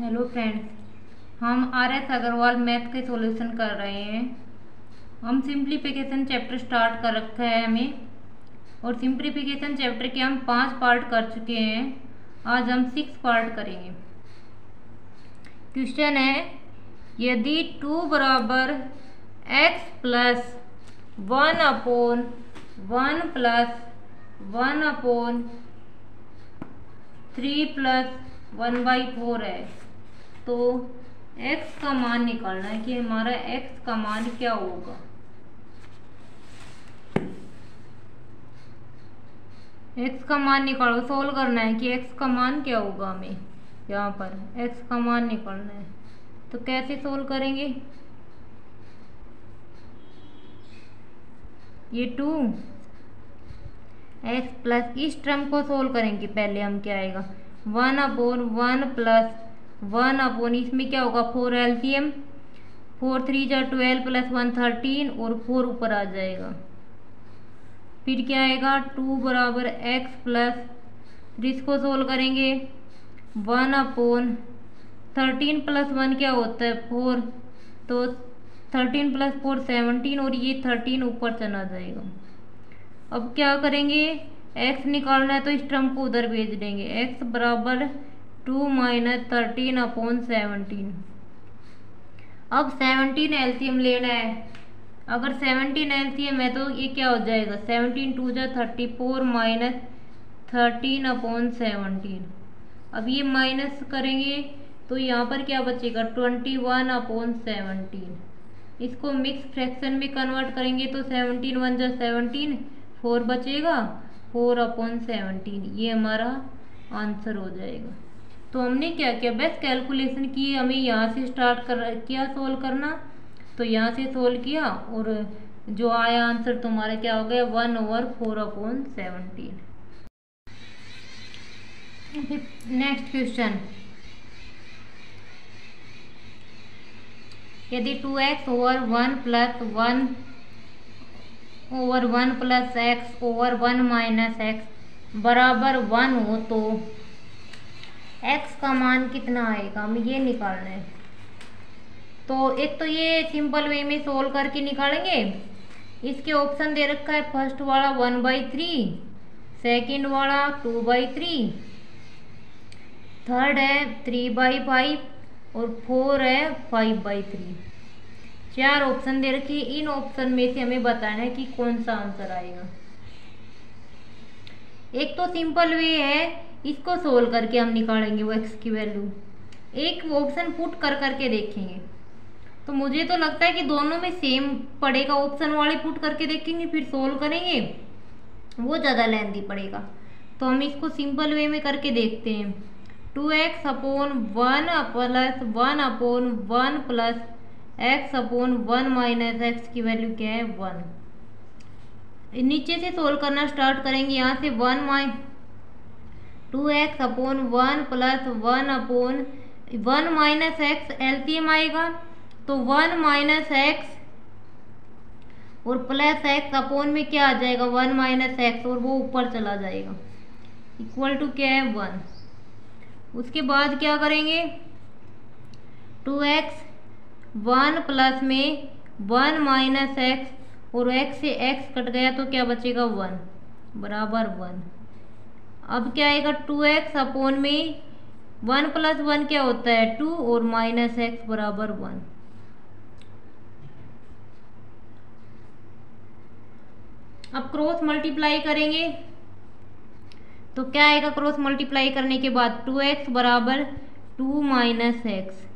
Hello friends, हम R S Agarwal math के solution कर रहे हैं। हम सिंप्लीफिकेशन चैप्टर स्टार्ट कर रखा है हमें। और सिंप्लीफिकेशन चैप्टर के हम पाँच पार्ट कर चुके हैं। आज हम सिक्स पार्ट करेंगे। क्वेश्चन है, यदि टू बराबर x plus one upon one plus one upon three plus one by four है। तो x का मान निकालना है कि हमारा x का मान क्या होगा? x का मान निकालो सोल्व करना है कि x का मान क्या होगा हमें? यहाँ पर x का मान निकालना है। तो कैसे सोल्व करेंगे? ये टू एक्स प्लस इस टर्म को सोल्व करेंगे, पहले हम क्या आएगा? One upon one plus one upon इसमें क्या होगा? फोर एल्सियम फोर थ्री जा ट्वेल्व प्लस वन थर्टीन और फोर ऊपर आ जाएगा। फिर क्या आएगा? टू बराबर एक्स प्लस इसको सोल्व करेंगे। One upon thirteen plus one क्या होता है? फोर। तो थर्टीन प्लस फोर सेवनटीन और ये थर्टीन ऊपर चला जाएगा। अब क्या करेंगे? एक्स निकालना है तो इस टर्म को उधर भेज देंगे। एक्स बराबर two minus thirteen upon seventeen. अब सेवनटीन एलसीएम लेना है। अगर सेवनटीन एलसीएम है तो ये क्या हो जाएगा? सेवनटीन टू जा thirty four minus thirteen upon seventeen. अब ये माइनस करेंगे तो यहाँ पर क्या बचेगा? Twenty one upon seventeen. इसको मिक्स फ्रैक्शन में कन्वर्ट करेंगे तो सेवनटीन वन जा सेवनटीन, फोर बचेगा, फोर अपॉन सेवनटीन। ये हमारा आंसर हो जाएगा। तो हमने क्या किया? बेस्ट कैलकुलेशन की हमें यहाँ से स्टार्ट कर, किया सोल्व करना। तो यहाँ से सोल्व किया और जो आया आंसर तुम्हारा क्या हो गया? One over four upon seventeen next question यदि two x over one plus one over one plus x over one minus x बराबर वन हो तो एक्स का मान कितना आएगा? हमें ये निकालना है। तो एक तो ये सिंपल वे में सोल्व करके निकालेंगे। इसके ऑप्शन दे रखा है फ़र्स्ट वाला वन बाई थ्री सेकेंड वाला टू बाई थ्री थर्ड है थ्री बाई फाइव और फोर है फाइव बाई थ्री चार ऑप्शन दे रखी इन ऑप्शन में से हमें बताना है कि कौन सा आंसर आएगा। एक तो सिंपल वे है। इसको सोल्व करके हम निकालेंगे वो एक्स की वैल्यू एक ऑप्शन पुट कर करके देखेंगे। तो मुझे तो लगता है कि दोनों में सेम पड़ेगा ऑप्शन वाले पुट करके देखेंगे, फिर सोल्व करेंगे, वो ज़्यादा लेंदी पड़ेगा। तो हम इसको सिंपल वे में करके देखते हैं। Two x upon one plus one upon one plus x upon one minus x की वैल्यू क्या है? वन नीचे से सोल्व करना स्टार्ट करेंगे, यहाँ से वन माइ two x upon one plus one upon one minus x LCM आएगा। तो वन माइनस एक्स और प्लस एक्स अपोन में क्या आ जाएगा? वन माइनस एक्स और वो ऊपर चला जाएगा। इक्वल टू क्या है? वन उसके बाद क्या करेंगे? टू एक्स वन प्लस में वन माइनस एक्स और एक्स से एक्स कट गया तो क्या बचेगा? वन बराबर वन अब क्या आएगा? टू एक्स अपोन में वन प्लस वन क्या होता है? टू और माइनस एक्स बराबर वन। अब क्रॉस मल्टीप्लाई करेंगे। तो क्या आएगा क्रॉस मल्टीप्लाई करने के बाद? टू एक्स बराबर टू माइनस एक्स।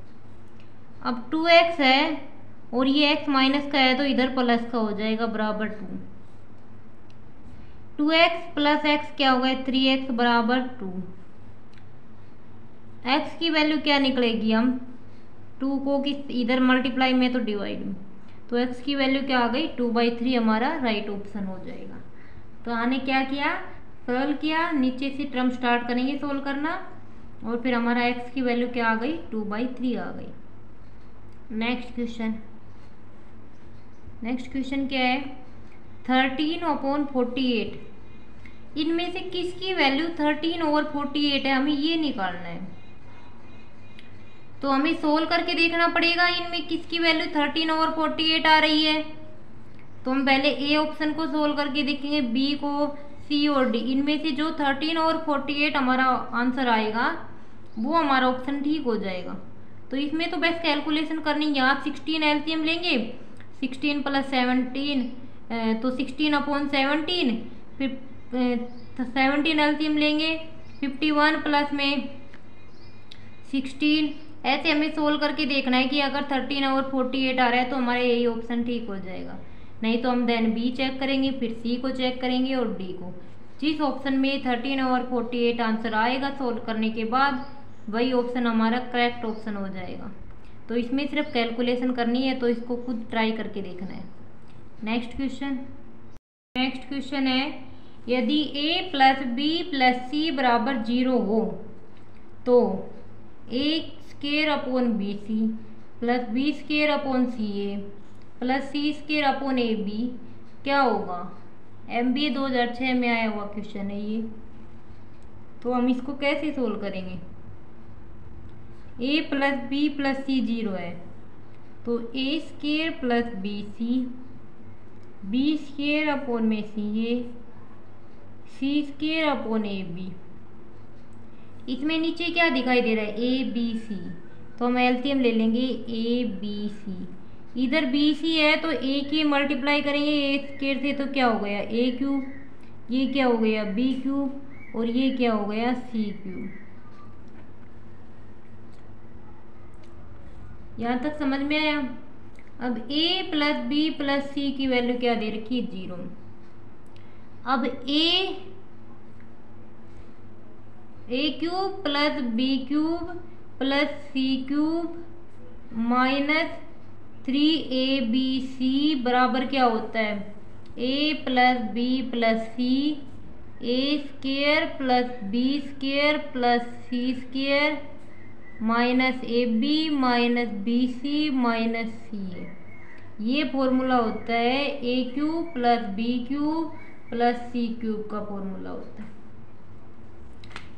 अब टू एक्स है और ये एक्स माइनस का है तो इधर प्लस का हो जाएगा बराबर two. Two x plus x क्या हो होगा थ्री एक्स बराबर टू। एक्स की वैल्यू क्या निकलेगी हम? टू को किस इधर मल्टीप्लाई में तो डिवाइड में तो एक्स की वैल्यू क्या आ गई? टू बाई थ्री हमारा राइट ऑप्शन हो जाएगा। तो आने क्या किया? सोल्व किया। नीचे से ट्रम स्टार्ट करेंगे सोल्व करना। और फिर हमारा एक्स की वैल्यू क्या आ गई? टू बाई थ्री आ गई। Next question. नेक्स्ट क्वेश्चन क्या है? थर्टीन अपॉन फोर्टी एट इनमें से किसकी value thirteen over forty eight है? हमें ये निकालना है। तो हमें सोल्व करके देखना पड़ेगा इनमें किसकी value thirteen over forty eight आ रही है। तो हम पहले ए ऑप्शन को सोल्व करके देखेंगे बी को सी और डी इनमें से जो थर्टीन और फोर्टी एट हमारा आंसर आएगा, वो हमारा ऑप्शन ठीक हो जाएगा। तो इसमें तो बस कैलकुलेशन करनी है आप सिक्सटीन एलसीएम लेंगे सिक्सटीन प्लस सेवनटीन तो सिक्सटीन अपॉन सेवनटीन फिर सेवनटीन एलसीएम लेंगे फिफ्टी वन प्लस में सिक्सटीन ऐसे हमें सोल्व करके देखना है कि अगर थर्टीन और फोर्टी एट आ रहा है तो हमारा यही ऑप्शन ठीक हो जाएगा। नहीं तो हम देन बी चेक करेंगे, फिर सी को चेक करेंगे और डी को। जिस ऑप्शन में थर्टीन और फोर्टी एट आंसर आएगा सोल्व करने के बाद, वही ऑप्शन हमारा करेक्ट ऑप्शन हो जाएगा। तो इसमें सिर्फ़ कैलकुलेशन करनी है तो इसको खुद ट्राई करके देखना है। नेक्स्ट क्वेश्चन नेक्स्ट क्वेश्चन है, यदि a plus B plus C बराबर ज़ीरो हो तो A square upon B C plus B square upon C A plus C square upon A B क्या होगा? एम बी दो हज़ार छः में आया हुआ क्वेश्चन है ये। तो हम इसको कैसे सोल्व करेंगे? A plus B plus C zero है तो A square plus B C B square upon में C A, C square upon A B. इसमें नीचे क्या दिखाई दे रहा है? A, B, C. तो हम एलसीएम ले लेंगे ए, बी, सी। इधर बी, सी है तो ए की मल्टीप्लाई करेंगे ए स्केयर से तो क्या हो गया? ए क्यूब, ये क्या हो गया? बी क्यूब और ये क्या हो गया? C cube. यहाँ तक समझ में आया? अब a plus B plus C की वैल्यू क्या दे रखी? है ज़ीरो अब a A cube plus B cube plus C cube minus three A B C बराबर क्या होता है? A plus B plus C A square plus B square plus C square minus A B minus B C minus C A. ये formula होता है A cube plus B cube plus C cube का formula होता है।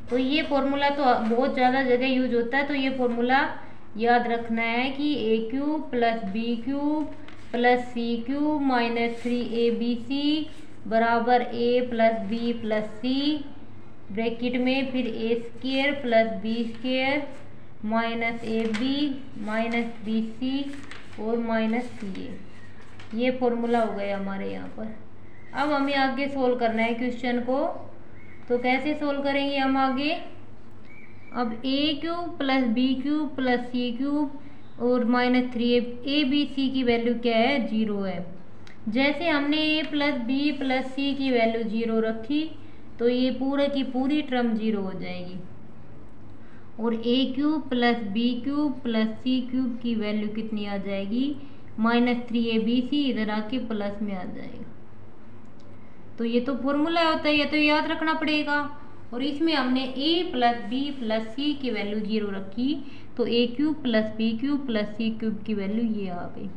तो ये formula तो बहुत ज़्यादा जगह यूज़ होता है तो ये फॉर्मूला याद रखना है कि A cube plus B cube plus C cube minus three A B C बराबर A plus B plus C. Bracket में फिर A square plus B square minus A B, minus B C और minus C A. ये formula हो गया हमारे यहाँ पर। अब हमें आगे सोल्व करना है क्वेश्चन को। तो कैसे सोल्व करेंगे हम आगे? अब A cube plus B cube plus C cube और minus three A A B C की वैल्यू क्या है? ज़ीरो है। जैसे हमने A plus B plus C की वैल्यू ज़ीरो रखी तो ये पूरे की पूरी टर्म ज़ीरो हो जाएगी। और A cube plus B cube plus C cube की वैल्यू कितनी आ जाएगी? Minus three A B C इधर आके प्लस में आ जाएगा। तो ये तो फॉर्मूला होता है, ये तो याद रखना पड़ेगा। और इसमें हमने a plus B plus C की वैल्यू ज़ीरो रखी तो A cube plus B cube plus C cube की वैल्यू ये आ गई।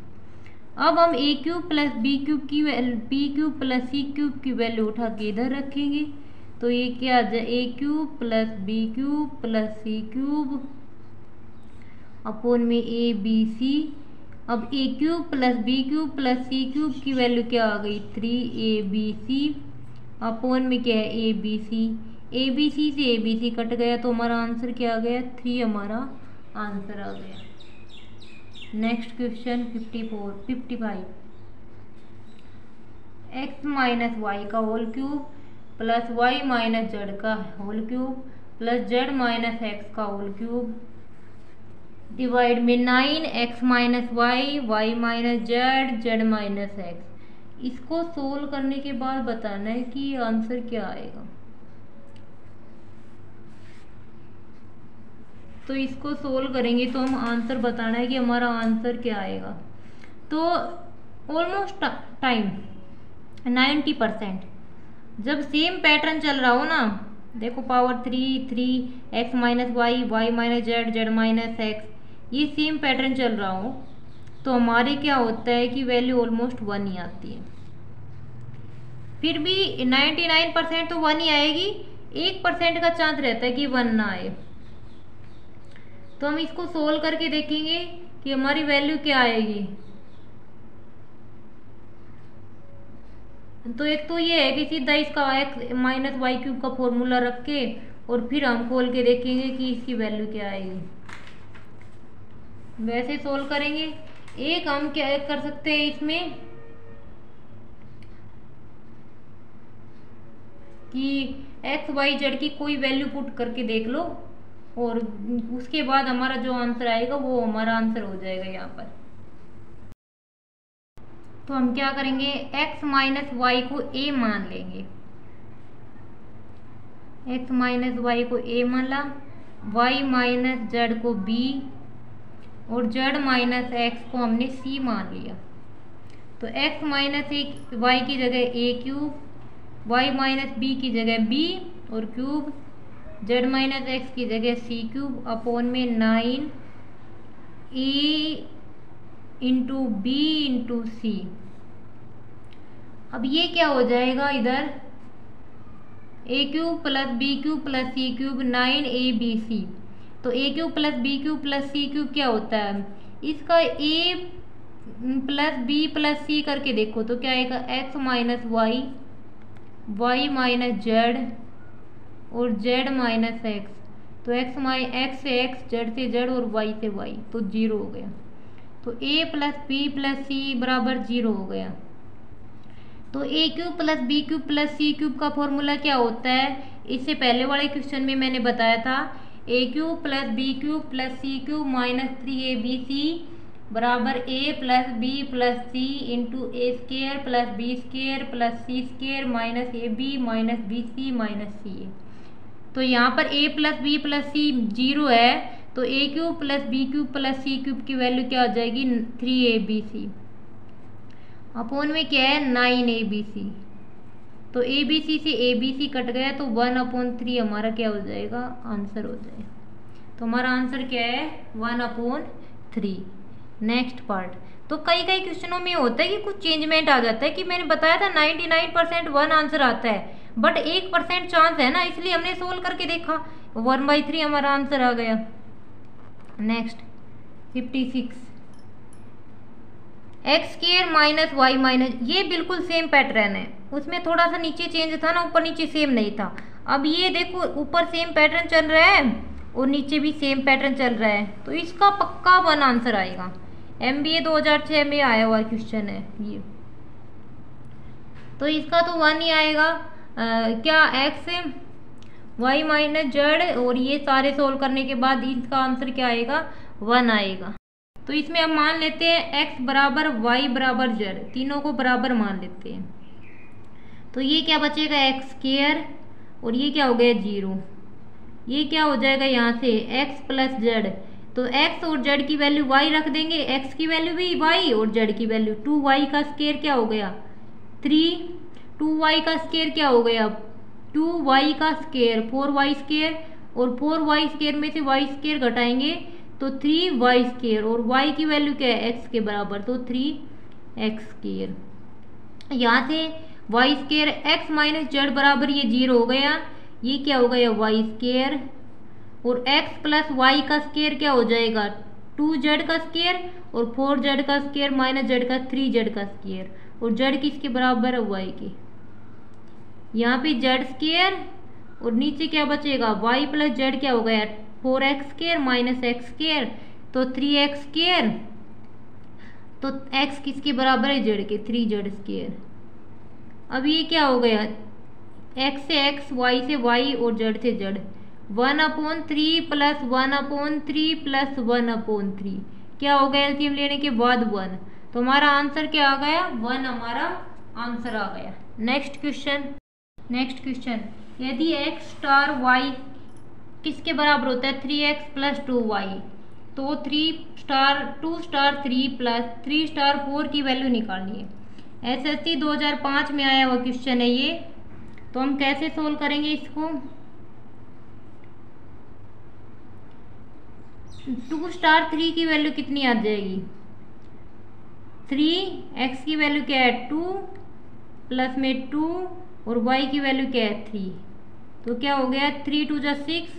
अब हम A cube plus B cube की value B cube plus C cube की वैल्यू उठा के इधर रखेंगे। तो ये क्या आ जाए? A cube plus B cube plus C cube upon में ए बी सी अब A cube plus B cube plus C cube की वैल्यू क्या आ गई? Three A B C upon में क्या है? A B C A B C से ए बी सी कट गया तो हमारा आंसर क्या आ गया? थ्री हमारा आंसर आ गया। Next question fifty four fifty five X minus Y का whole cube plus Y minus Z का whole cube, plus Z minus X का होल क्यूब। डिवाइड में nine X minus Y Y minus Z Z minus X. इसको solve करने के बाद बताना है कि आंसर क्या आएगा। तो इसको सोल्व करेंगे तो हम आंसर बताना है कि हमारा आंसर क्या आएगा। तो ऑलमोस्ट टाइम नाइन्टी परसेंट जब सेम पैटर्न चल रहा हो ना, देखो power three three X minus Y Y minus Z Z minus X ये सेम पैटर्न चल रहा हो तो हमारे क्या होता है कि वैल्यू ऑलमोस्ट वन ही आती है। फिर भी नाइन्टी नाइन परसेंट तो वन ही आएगी, एक परसेंट का चांस रहता है कि वन ना आए। तो हम इसको सोल्व करके देखेंगे कि हमारी वैल्यू क्या आएगी। तो एक तो ये है कि सीधा इसका एक्स माइनस वाई क्यूब का फॉर्मूला रख के और फिर हम खोल के देखेंगे कि इसकी वैल्यू क्या आएगी। वैसे सोल्व करेंगे। एक हम क्या कर सकते हैं इसमें कि एक्स वाई जेड की कोई वैल्यू पुट करके देख लो और उसके बाद हमारा जो आंसर आएगा वो हमारा आंसर हो जाएगा यहाँ पर। तो हम क्या करेंगे? X माइनस वाई को a मान लेंगे। X माइनस वाई को a मान ला, y माइनस जेड को b, और z माइनस एक्स को हमने c मान लिया। तो x माइनस एक वाई की जगह a cube y minus B की जगह b, और क्यूब z माइनस एक्स की जगह सी क्यूब अपॉन में nine e into B into C अब ये क्या हो जाएगा इधर? A cube plus B cube plus C cube nine A B C तो A cube plus B cube plus C cube क्या होता है? इसका A plus B plus C करके देखो तो क्या आएगा? X minus Y Y minus Z और जेड माइनस एक्स तो एक्स माइ एक्स से एक्स जेड से जेड और वाई से वाई तो ज़ीरो हो गया। तो A plus B plus C बराबर ज़ीरो हो गया। तो A cube plus B cube plus C cube का फॉर्मूला क्या होता है? इससे पहले वाले क्वेश्चन में मैंने बताया था। A cube plus B cube plus C cube minus three A B C बराबर A plus B plus C into A square plus B square plus C square minus A B minus B C minus C A तो यहाँ पर A plus B plus C zero है। तो A cube plus B cube plus C cube की value क्या हो जाएगी? Three A B C upon में क्या है? नाइन ए बी सी तो ए बी सी से ए बी सी कट गया तो वन अपॉन थ्री हमारा क्या हो जाएगा? आंसर हो जाएगा। तो हमारा आंसर क्या है? One upon three next part तो कई कई क्वेश्चनों में होता है कि कुछ चेंजमेंट आ जाता है कि मैंने बताया था ninety nine percent one answer आता है बट एक परसेंट चांस है ना, इसलिए हमने सोल्व करके देखा। वन बाई थ्री हमारा आंसर आ गया। Next fifty six X square minus Y minus ये बिल्कुल सेम पैटर्न है। उसमें थोड़ा सा नीचे चेंज था ना ऊपर नीचे सेम नहीं था। अब ये देखो ऊपर सेम पैटर्न चल रहा है और नीचे भी सेम पैटर्न चल रहा है। तो इसका पक्का वन आंसर आएगा। एम बी ए दो हज़ार छः में आया हुआ क्वेश्चन है ये। तो इसका तो वन ही आएगा। आ, क्या एक्स वाई माइनस जेड और ये सारे सोल्व करने के बाद इसका आंसर क्या आएगा? वन आएगा। तो इसमें हम मान लेते हैं एक्स बराबर वाई बराबर जेड, तीनों को बराबर मान लेते हैं। तो ये क्या बचेगा? एक्स स्केयर और ये क्या हो गया? ज़ीरो ये क्या हो जाएगा यहाँ से? X plus Z. तो x और z की वैल्यू y रख देंगे। x की वैल्यू भी y और z की वैल्यू टू वाई का स्केयर क्या हो गया? थ्री टू वाई का स्केयर क्या हो गया? टू वाई का स्केयर, फोर वाई स्केयर और फोर वाई स्केयर में से वाई स्केयर घटाएँगे तो थ्री वाई स्केयर और वाई की वैल्यू क्या है? एक्स के बराबर तो थ्री एक्स स्केयर। यहाँ से Y square X minus Z बराबर ये ज़ीरो हो गया, ये क्या हो गया? वाई स्केयर और एक्स प्लस वाई का स्केयर क्या हो जाएगा? टू जेड का स्केयर और फोर जेड का स्केयर माइनस जेड का थ्री जेड का स्केयर और जेड किसके बराबर है? वाई के। यहाँ पे जेड स्केयर और नीचे क्या बचेगा? वाई प्लस जेड क्या हो गया four X square minus X square तो थ्री एक्स स्केयर तो एक्स किसके बराबर है? जेड के थ्री जेड स्केयर अब ये क्या हो गया? एक्स से एक्स वाई से वाई और जेड से Z one upon three plus one upon three plus one upon three क्या हो गया एलसीएम लेने के बाद वन तो हमारा आंसर क्या आ गया? वन हमारा आंसर आ गया. नेक्स्ट क्वेश्चन नेक्स्ट क्वेश्चन यदि एक्स स्टार वाई किसके बराबर होता है? Three X plus two Y तो three star two star three plus three star four की वैल्यू निकालनी है। एस एस सी दो हज़ार पाँच में आया हुआ क्वेश्चन है ये। तो हम कैसे सोल्व करेंगे इसको? टू स्टार थ्री की वैल्यू कितनी आ जाएगी? थ्री एक्स की वैल्यू क्या है? टू प्लस में टू और वाई की वैल्यू क्या है? थ्री तो क्या हो गया? थ्री टू जा सिक्स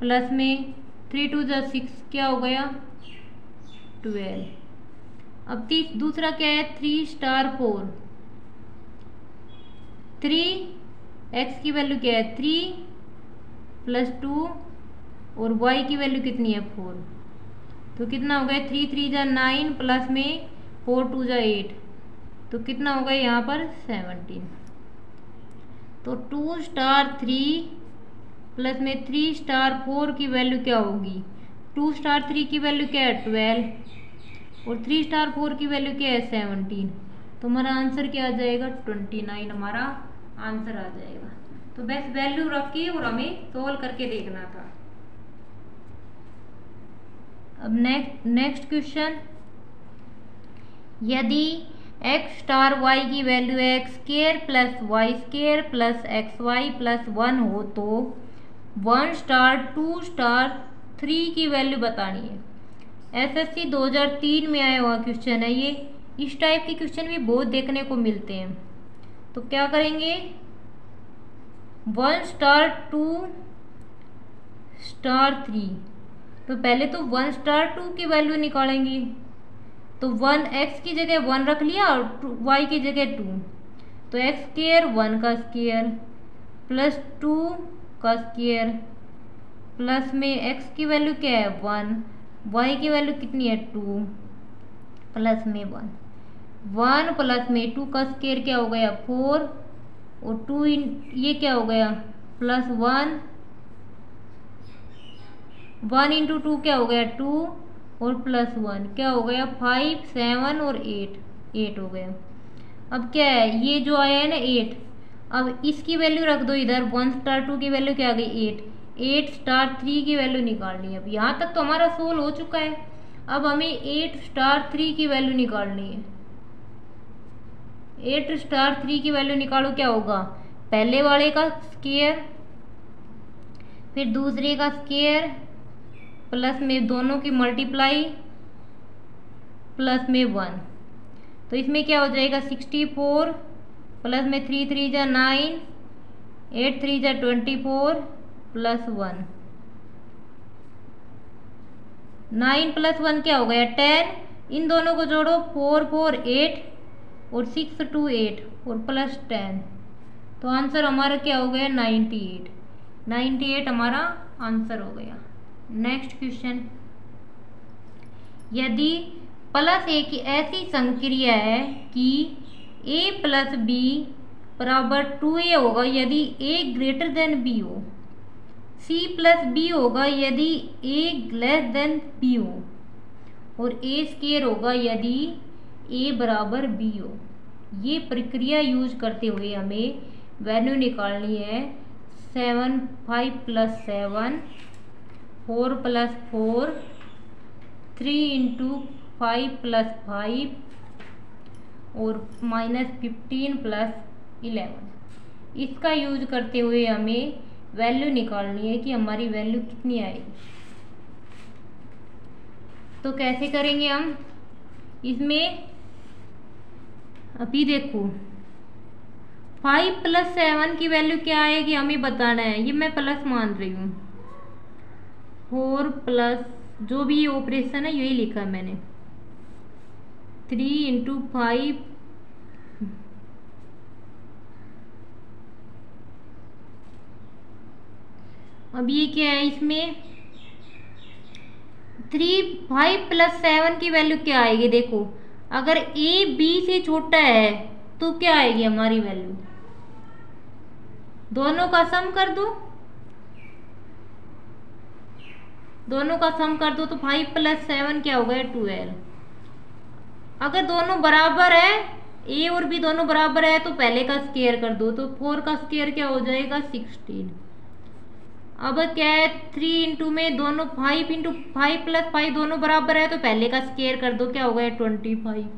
प्लस में थ्री टू ज़ा सिक्स क्या हो गया? ट्वेल्व अब तीस दूसरा क्या है? Three star four three X की वैल्यू क्या है? थ्री प्लस टू और वाई की वैल्यू कितनी है? फोर तो कितना हो गया? थ्री थ्री जा नाइन प्लस में फोर टू जा एट तो कितना होगा यहाँ पर? सेवनटीन तो टू स्टार थ्री प्लस में थ्री स्टार फोर की वैल्यू क्या होगी? टू स्टार थ्री की वैल्यू क्या है? ट्वेल्व। और थ्री स्टार फोर की वैल्यू क्या है? सेवनटीन। तो हमारा आंसर क्या आ जाएगा? Twenty nine. हमारा आंसर आ जाएगा। तो बस वैल्यू रख के और हमें सोल्व करके देखना था। अब नेक्स्ट नेक्स्ट क्वेश्चन। यदि एक्स स्टार वाई की value X square plus Y square plus X Y plus one हो तो one star two star three की वैल्यू बतानी है। एसएससी 2003 में आया हुआ क्वेश्चन है ये। इस टाइप के क्वेश्चन भी बहुत देखने को मिलते हैं। तो क्या करेंगे? One star two star three तो पहले तो वन स्टार टू की वैल्यू निकालेंगे। तो वन एक्स की जगह वन रख लिया और वाई की जगह टू तो एक्स स्केयर वन का स्केयर प्लस टू का स्केयर प्लस में एक्स की वैल्यू क्या है? वन वाई की वैल्यू कितनी है? टू प्लस में वन वन प्लस में टू का स्केयर क्या हो गया? फोर और टू इन, ये क्या हो गया? Plus one one into two क्या हो गया? टू और प्लस वन क्या हो गया? फाइव सेवन और एट एट हो गया। अब क्या है? ये जो आया है ना एट अब इसकी वैल्यू रख दो इधर। वन स्टार टू की वैल्यू क्या आ गई? एट एट स्टार थ्री की वैल्यू निकालनी है। अब यहाँ तक तो हमारा सोल हो चुका है। अब हमें एट स्टार थ्री की वैल्यू निकालनी है। एट स्टार थ्री की वैल्यू निकालो, क्या होगा? पहले वाले का स्केयर फिर दूसरे का स्केयर प्लस में दोनों की मल्टीप्लाई प्लस में वन। तो इसमें क्या हो जाएगा? सिक्सटी फोर प्लस में थ्री थ्री जा नाइन, एट, थ्री जा twenty four plus one. Nine plus one क्या हो गया? टेन। इन दोनों को जोड़ो, फोर फोर, एट और सिक्स, टू, एट और प्लस टेन। तो आंसर हमारा क्या हो गया? Ninety eight. नाइन्टी एट हमारा आंसर हो गया। नेक्स्ट क्वेश्चन यदि प्लस ए की ऐसी संक्रिया है कि ए प्लस बी बराबर टू ए होगा, यदि ए ग्रेटर देन बी हो सी प्लस बी होगा, यदि ए लेस देन बी हो, और ए स्केयर होगा, यदि ए बराबर बी हो, ये प्रक्रिया यूज़ करते हुए हमें वैल्यू निकालनी है seven five plus seven four plus four, three into five plus five, और माइनस फिफ्टीन प्लस इलेवन। इसका यूज़ करते हुए हमें वैल्यू निकालनी है कि हमारी वैल्यू कितनी आएगी। तो कैसे करेंगे हम? इसमें अभी देखो, फाइव प्लस सेवन की वैल्यू क्या आएगी हमें बताना है। ये मैं प्लस मान रही हूँ। फोर प्लस जो भी ये ऑपरेशन है, यही लिखा है मैंने। थ्री इंटू फाइव अब ये क्या है इसमें? थ्री फाइव प्लस सेवन की वैल्यू क्या आएगी? देखो, अगर ए बी से छोटा है तो क्या आएगी हमारी वैल्यू दोनों का सम कर दो। दोनों का सम कर दो तो फाइव प्लस सेवन क्या हो गया? ट्वेल्व अगर दोनों बराबर है ए और बी दोनों बराबर है तो पहले का स्केयर कर दो तो फोर का स्केयर क्या हो जाएगा? सिक्सटीन अब क्या है थ्री इंटू में दोनों five into five plus five दोनों बराबर है तो पहले का स्केयर कर दो, क्या हो गया? ट्वेंटी फाइव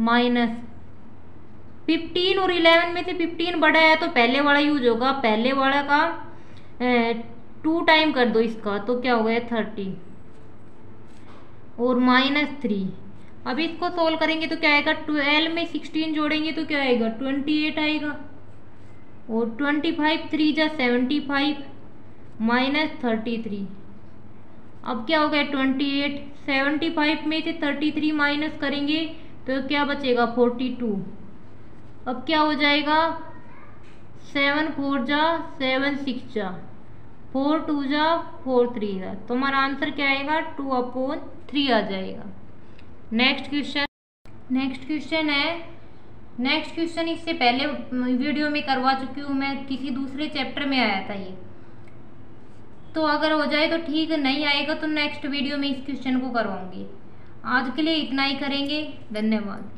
माइनस फिफ्टीन और इलेवन में से फिफ्टीन बड़ा है तो पहले वाला यूज़ होगा। पहले वाला का टू टाइम कर दो इसका तो क्या हो गया थर्टी? और माइनस थ्री। अब इसको सोल्व करेंगे तो क्या आएगा? ट्वेल्व में सिक्सटीन जोड़ेंगे तो क्या आएगा? ट्वेंटी एट आएगा। और ट्वेंटी फाइव, थ्री जा seventy five, minus thirty three. अब क्या हो गया? Twenty eight. सेवेंटी फाइव में से थर्टी थ्री माइनस करेंगे तो क्या बचेगा? Forty two. अब क्या हो जाएगा? सेवन फोर जा, सेवन सिक्स जा। फोर टू जा, फोर थ्री जा। तो हमारा आंसर क्या आएगा? टू अपॉन थ्री आ जाएगा। नेक्स्ट क्वेश्चन नेक्स्ट क्वेश्चन है। नेक्स्ट क्वेश्चन इससे पहले वीडियो में करवा चुकी हूँ मैं। किसी दूसरे चैप्टर में आया था ये। तो अगर हो जाए तो ठीक, नहीं आएगा तो नेक्स्ट वीडियो में इस क्वेश्चन को करवाऊँगी। आज के लिए इतना ही करेंगे। धन्यवाद।